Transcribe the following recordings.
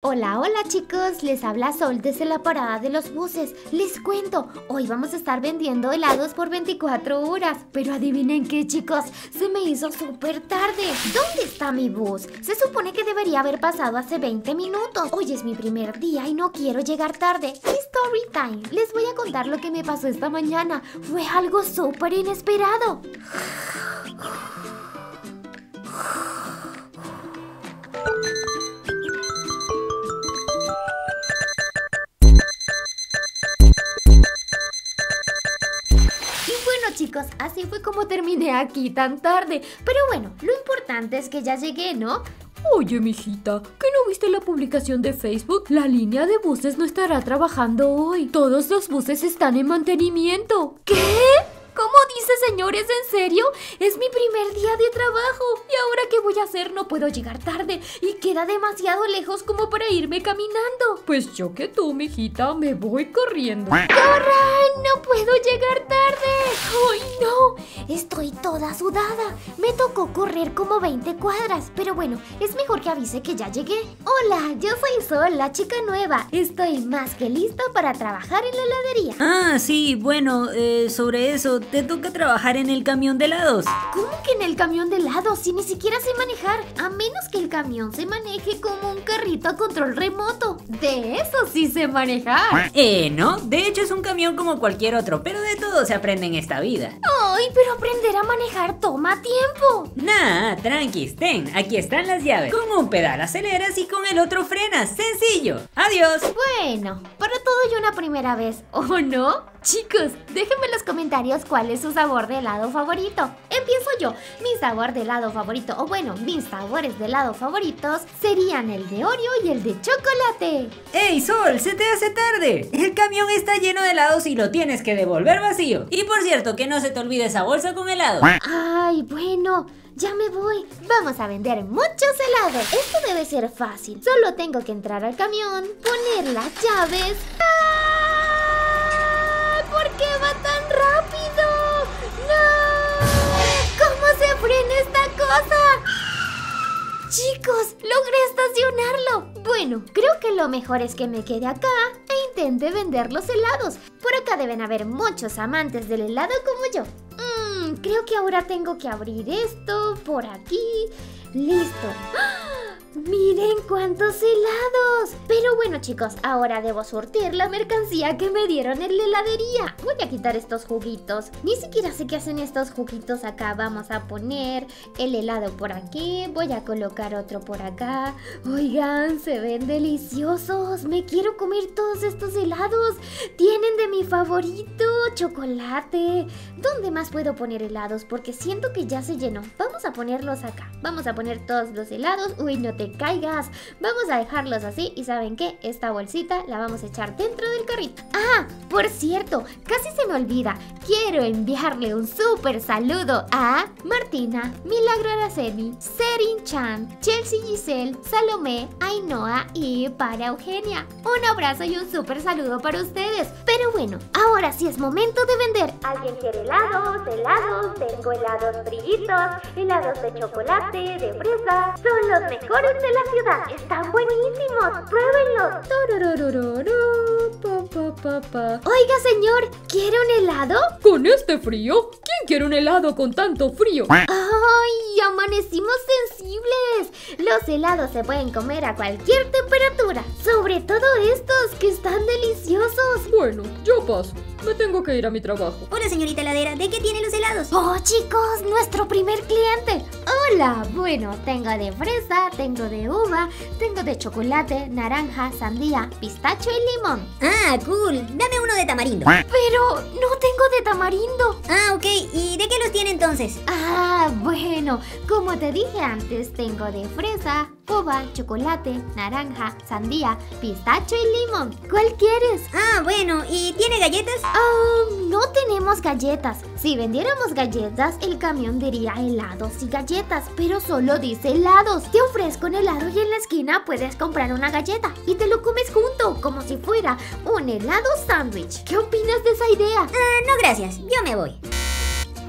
Hola, hola chicos, les habla Sol desde la parada de los buses. Les cuento, hoy vamos a estar vendiendo helados por 24 horas. Pero adivinen qué chicos, se me hizo súper tarde. ¿Dónde está mi bus? Se supone que debería haber pasado hace 20 minutos. Hoy es mi primer día y no quiero llegar tarde. Story time, les voy a contar lo que me pasó esta mañana. Fue algo súper inesperado. Así fue como terminé aquí tan tarde. Pero bueno, lo importante es que ya llegué, ¿no? Oye, mijita, ¿que no viste la publicación de Facebook? La línea de buses no estará trabajando hoy. Todos los buses están en mantenimiento. ¿Qué? ¿Cómo dice, señores? ¿En serio? Es mi primer día de trabajo. ¿Y ahora qué voy a hacer? No puedo llegar tarde y queda demasiado lejos como para irme caminando. Pues yo que tú, mijita, me voy corriendo. ¡Corran! ¡No puedo llegar tarde! ¡Ay, no! Estoy toda sudada. Me tocó correr como 20 cuadras. Pero bueno, es mejor que avise que ya llegué. Hola, yo soy Sol, la chica nueva. Estoy más que lista para trabajar en la heladería. Ah, sí, bueno, eh, sobre eso te toca trabajar en el camión de helados. ¿Cómo que en el camión de helados? Si ni siquiera sé manejar. A menos que el camión se maneje como un carrito a control remoto. De eso sí sé manejar. Eh, no. De hecho es un camión como cualquier otro, pero de todo se aprende en esta vida. Ay, pero aprender a manejar toma tiempo. Nah, tranquis, ten, aquí están las llaves. Con un pedal aceleras y con el otro frenas. Sencillo. Adiós. Bueno, para todo y una primera vez, ¿o no? Chicos, déjenme en los comentarios cuál es su sabor de helado favorito. Empiezo yo. Mi sabor de helado favorito, o bueno, mis sabores de helado favoritos serían el de Oreo y el de chocolate. ¡Ey, Sol! ¡Se te hace tarde! El camión está lleno de helados y lo tienes que devolver vacío. Y por cierto, que no se te olvide esa bolsa con helado. Ay, bueno. Ya me voy. Vamos a vender muchos helados. Esto debe ser fácil. Solo tengo que entrar al camión, poner las llaves. ¿Por cosa? Chicos, logré estacionarlo. Bueno, creo que lo mejor es que me quede acá e intente vender los helados. Por acá deben haber muchos amantes del helado como yo. Mmm, creo que ahora tengo que abrir esto por aquí. Listo. ¡Ah! ¡Miren cuántos helados! Pero bueno chicos, ahora debo surtir la mercancía que me dieron en la heladería. Voy a quitar estos juguitos. Ni siquiera sé qué hacen estos juguitos acá. Vamos a poner el helado por aquí. Voy a colocar otro por acá. Oigan, se ven deliciosos. Me quiero comer todos estos helados. Tienen de mi favorito, chocolate. ¿Dónde más puedo poner helados? Porque siento que ya se llenó. Vamos a ponerlos acá. Vamos a poner todos los helados. Uy, no caigas. Vamos a dejarlos así y ¿saben qué? Esta bolsita la vamos a echar dentro del carrito. Ah, por cierto, casi se me olvida. Quiero enviarle un súper saludo a Martina, Milagro Araceli, Serin Chan, Chelsea Giselle, Salomé, Ainhoa y para Eugenia. Un abrazo y un súper saludo para ustedes. Pero bueno, ahora sí es momento de vender. ¿Alguien quiere helados? Helados, tengo helados brillitos, helados de chocolate, de fresa. Son los mejores de la ciudad. Están buenísimos. Pruébenlos. Oiga, señor, ¿quiere un helado? ¿Con este frío? ¿Quién quiere un helado con tanto frío? ¡Ay! Amanecimos sensibles. Los helados se pueden comer a cualquier temperatura. Sobre todo estos, que están deliciosos. Bueno, yo paso. Me tengo que ir a mi trabajo. Hola, señorita heladera. ¿De qué tiene los helados? Oh, chicos, nuestro primer cliente. Hola. Bueno, tengo de fresa, tengo de uva, tengo de chocolate, naranja, sandía, pistacho y limón. Ah, cool. Dame uno de tamarindo. Pero no tengo de tamarindo. Ah, ok. ¿Y de qué entonces? Ah, bueno. Como te dije antes, tengo de fresa, uva, chocolate, naranja, sandía, pistacho y limón. ¿Cuál quieres? Ah, bueno. ¿Y tiene galletas? Ah, no tenemos galletas. Si vendiéramos galletas, el camión diría helados y galletas, pero solo dice helados. Te ofrezco un helado y en la esquina puedes comprar una galleta y te lo comes junto, como si fuera un helado sándwich. ¿Qué opinas de esa idea? Ah, no gracias, yo me voy.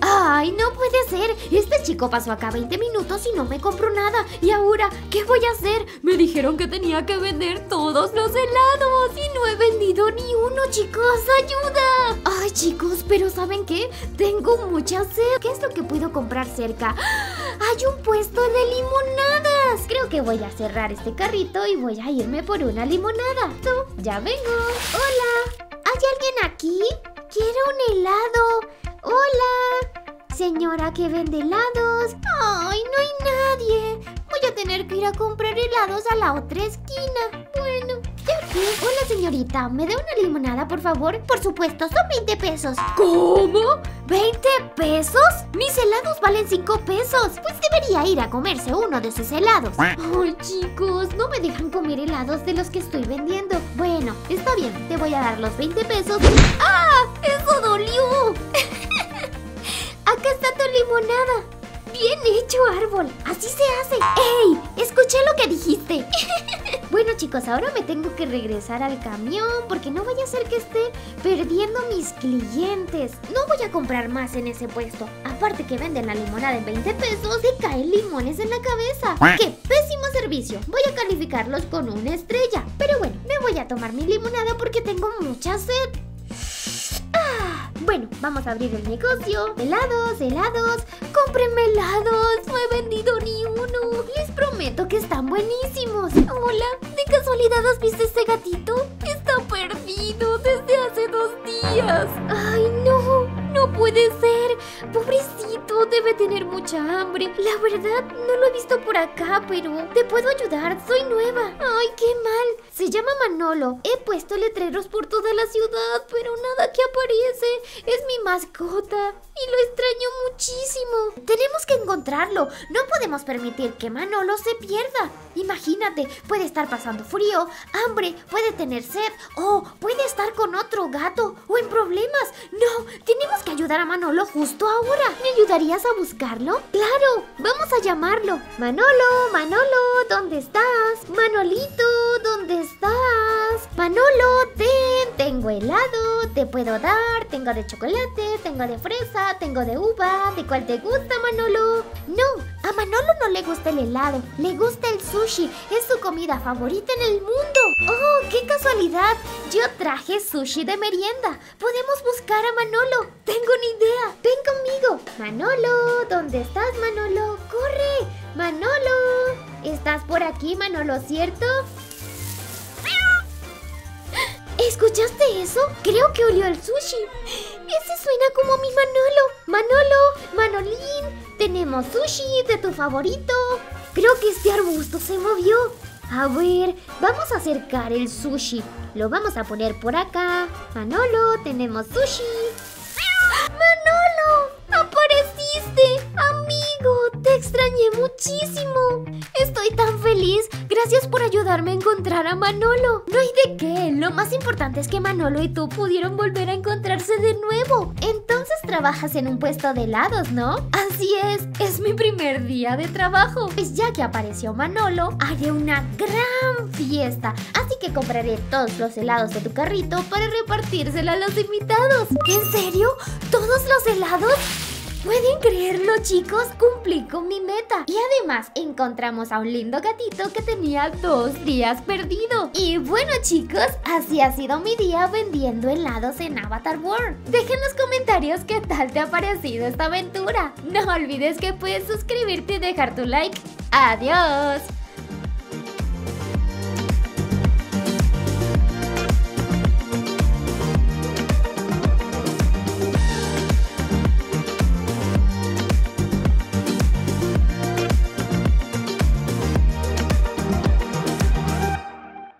Ay, no puede ser. Este chico pasó acá 20 minutos y no me compró nada. ¿Y ahora qué voy a hacer? Me dijeron que tenía que vender todos los helados y no he vendido ni uno, chicos. ¡Ayuda! Ay, chicos, pero ¿saben qué? Tengo mucha sed. ¿Qué es lo que puedo comprar cerca? Hay un puesto de limonadas. Creo que voy a cerrar este carrito y voy a irme por una limonada. Tú, ya vengo. Hola. ¿Hay alguien aquí? Quiero un helado. Hola. Señora que vende helados. Ay, no hay nadie. Voy a tener que ir a comprar helados a la otra esquina. Bueno, ya que. Hola, señorita. ¿Me da una limonada, por favor? Por supuesto, son 20 pesos. ¿Cómo? ¿20 pesos? Mis helados valen 5 pesos. Pues debería ir a comerse uno de esos helados. Ay, chicos, no me dejan comer helados de los que estoy vendiendo. Bueno, está bien, te voy a dar los 20 pesos. ¡Ah! ¡Eso dolió! Acá está tu limonada. Bien hecho, árbol. Así se hace. ¡Ey! Escuché lo que dijiste. bueno, chicos, ahora me tengo que regresar al camión porque no vaya a ser que esté perdiendo mis clientes. No voy a comprar más en ese puesto. Aparte que venden la limonada en 20 pesos, te caen limones en la cabeza. ¡Qué pésimo servicio! Voy a calificarlos con una estrella. Pero bueno, me voy a tomar mi limonada porque tengo mucha sed. Bueno, vamos a abrir el negocio. Helados, helados. Cómprenme helados. No he vendido ni uno. Les prometo que están buenísimos. Hola, ¿de casualidad has visto este gatito? Está perdido desde hace dos días. Ay, no, no puede ser. Pobrecito, debe tener mucha hambre. La verdad, no lo he visto por acá, pero te puedo ayudar. Soy nueva. Ay, qué mal. Se llama Manolo. He puesto letreros por toda la ciudad, pero nada que aparece. Es mi mascota y lo extraño muchísimo. Tenemos que encontrarlo. No podemos permitir que Manolo se pierda. Imagínate, puede estar pasando frío, hambre, puede tener sed o puede estar con otro gato o en problemas. No, tenemos que ayudar a Manolo justo ahora. ¿Me ayudarías a buscarlo? Claro, vamos a llamarlo. Manolo, Manolo, ¿dónde estás? Manolito, ¿dónde estás? Manolo, ten, tengo helado, te puedo dar, tengo de chocolate, tengo de fresa, tengo de uva, ¿de cuál te gusta, Manolo? No, a Manolo no le gusta el helado, le gusta el sushi, es su comida favorita en el mundo. ¡Oh, qué casualidad! Yo traje sushi de merienda. Podemos buscar a Manolo. Tengo una idea. Ven conmigo. Manolo, ¿dónde estás, Manolo? ¡Corre! Manolo. ¿Estás por aquí, Manolo, cierto? ¿Escuchaste eso? Creo que olió el sushi. Ese suena como mi Manolo. Manolo, Manolín, tenemos sushi de tu favorito. Creo que este arbusto se movió. A ver, vamos a acercar el sushi. Lo vamos a poner por acá. Manolo, tenemos sushi. ¡Manolo! ¡Apareciste! ¡Amigo! Te extrañé muchísimo. Estoy tan feliz. Gracias por ayudarme a encontrar a Manolo. No hay de qué. Lo más importante es que Manolo y tú pudieron volver a encontrarse de nuevo. Trabajas en un puesto de helados, ¿no? Así es. Es mi primer día de trabajo. Pues ya que apareció Manolo, haré una gran fiesta. Así que compraré todos los helados de tu carrito para repartírsela a los invitados. ¿En serio? ¿Todos los helados? ¿Pueden creerlo, chicos? Cumplí con mi meta. Y además encontramos a un lindo gatito que tenía dos días perdido. Y bueno, chicos, así ha sido mi día vendiendo helados en Avatar World. Deja en los comentarios qué tal te ha parecido esta aventura. No olvides que puedes suscribirte y dejar tu like. ¡Adiós!